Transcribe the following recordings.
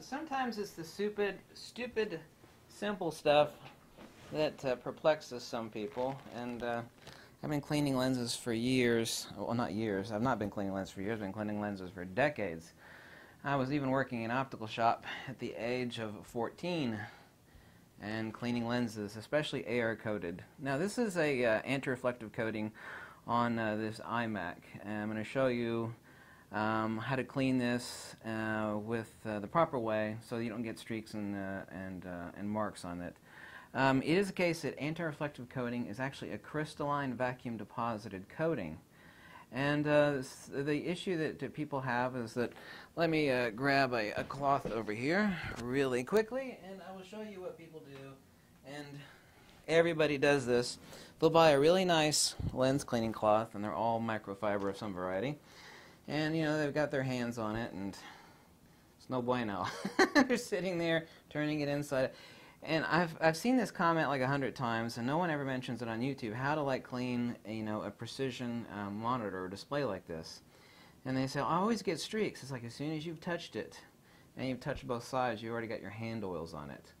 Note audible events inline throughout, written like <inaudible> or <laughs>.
sometimes it's the stupid, stupid, simple stuff that uh, perplexes some people. And uh, I've been cleaning lenses for years. Well, not years. I've not been cleaning lenses for years. I've been cleaning lenses for decades. I was even working in an optical shop at the age of 14 and cleaning lenses, especially AR coated. Now this is a uh, anti-reflective coating on uh, this iMac. And I'm going to show you um, how to clean this uh, with uh, the proper way so you don't get streaks and, uh, and, uh, and marks on it. Um, it is the case that anti-reflective coating is actually a crystalline vacuum deposited coating. And uh, the issue that, that, people have is that, let me uh, grab a, a, cloth over here really quickly, and I will show you what people do. And everybody does this. They'll buy a really nice lens cleaning cloth, and they're all microfiber of some variety. And, you know, they've got their hands on it, and it's no bueno. <laughs> they're sitting there, turning it inside. And I've, I've seen this comment like a hundred times, and no one ever mentions it on YouTube, how to like clean, you know, a precision um, monitor or display like this. And they say, I always get streaks. It's like as soon as you've touched it, and you've touched both sides, you already got your hand oils on it.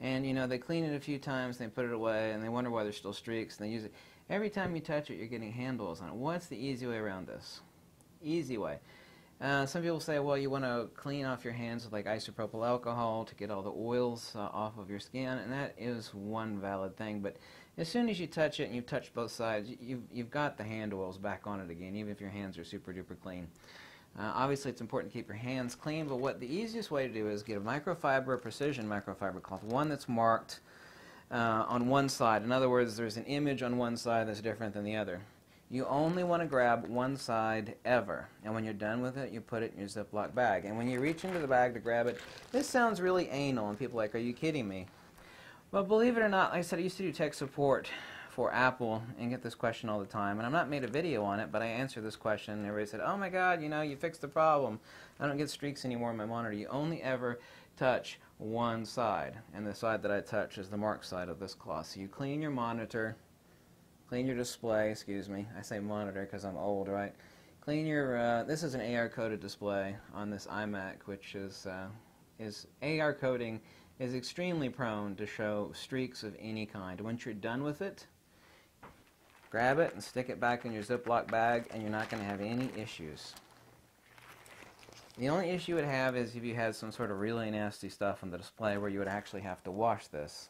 And, you know, they clean it a few times, they put it away, and they wonder why there's still streaks, and they use it. Every time you touch it, you're getting hand oils on it. What's the easy way around this? Easy way. Uh, some people say, well, you want to clean off your hands with like isopropyl alcohol to get all the oils uh, off of your skin, and that is one valid thing. But as soon as you touch it and you've touched both sides, you've, you've got the hand oils back on it again, even if your hands are super duper clean. Uh, obviously, it's important to keep your hands clean, but what the easiest way to do is get a microfiber, precision microfiber cloth, one that's marked uh, on one side. In other words, there's an image on one side that's different than the other. You only want to grab one side ever. And when you're done with it, you put it in your Ziploc bag. And when you reach into the bag to grab it, this sounds really anal, and people are like, are you kidding me? Well, believe it or not, like I said, I used to do tech support for Apple and get this question all the time. And I'm not made a video on it, but I answer this question. And everybody said, oh my God, you know, you fixed the problem. I don't get streaks anymore on my monitor. You only ever touch one side. And the side that I touch is the mark side of this cloth. So you clean your monitor Clean your display, excuse me. I say monitor because I'm old, right? Clean your, uh, this is an AR coated display on this iMac, which is, uh, is AR coating is extremely prone to show streaks of any kind. Once you're done with it, grab it and stick it back in your Ziploc bag and you're not going to have any issues. The only issue you would have is if you had some sort of really nasty stuff on the display where you would actually have to wash this.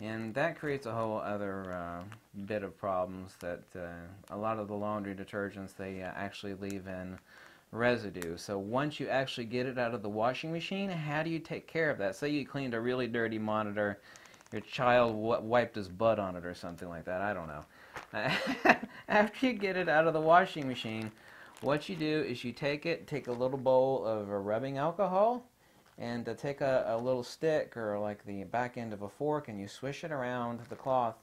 And that creates a whole other uh, bit of problems that uh, a lot of the laundry detergents, they uh, actually leave in residue. So once you actually get it out of the washing machine, how do you take care of that? Say you cleaned a really dirty monitor, your child wiped his butt on it or something like that, I don't know. <laughs> After you get it out of the washing machine, what you do is you take it, take a little bowl of rubbing alcohol, and to take a, a little stick or like the back end of a fork and you swish it around the cloth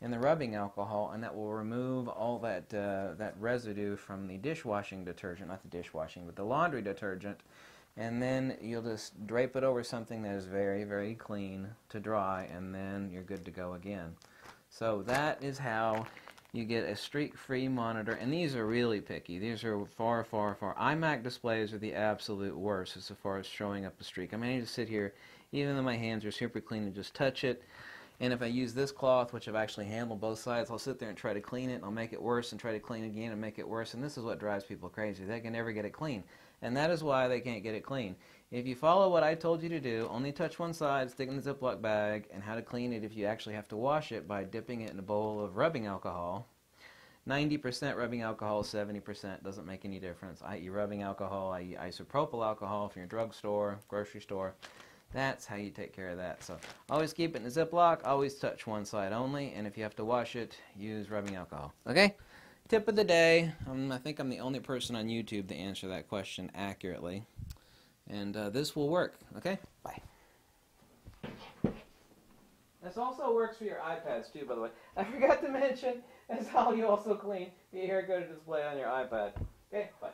in the rubbing alcohol and that will remove all that uh, that residue from the dishwashing detergent not the dishwashing but the laundry detergent and then you'll just drape it over something that is very very clean to dry and then you're good to go again. So that is how you get a streak-free monitor, and these are really picky. These are far, far, far. iMac displays are the absolute worst as far as showing up a streak. I mean, I need to sit here, even though my hands are super clean, and just touch it. And if I use this cloth, which I've actually handled both sides, I'll sit there and try to clean it, and I'll make it worse, and try to clean again and make it worse. And this is what drives people crazy. They can never get it clean. And that is why they can't get it clean. If you follow what I told you to do, only touch one side, stick in the Ziploc bag, and how to clean it if you actually have to wash it by dipping it in a bowl of rubbing alcohol, 90% rubbing alcohol, 70% doesn't make any difference, i.e. rubbing alcohol, i.e. isopropyl alcohol from your drugstore, grocery store. That's how you take care of that. So always keep it in a Ziploc, always touch one side only, and if you have to wash it, use rubbing alcohol. Okay? Tip of the day. Um, I think I'm the only person on YouTube to answer that question accurately. And uh, this will work. Okay? Bye. This also works for your iPads too, by the way. <laughs> I forgot to mention, as how you also clean the AR coated display on your iPad. Okay, bye.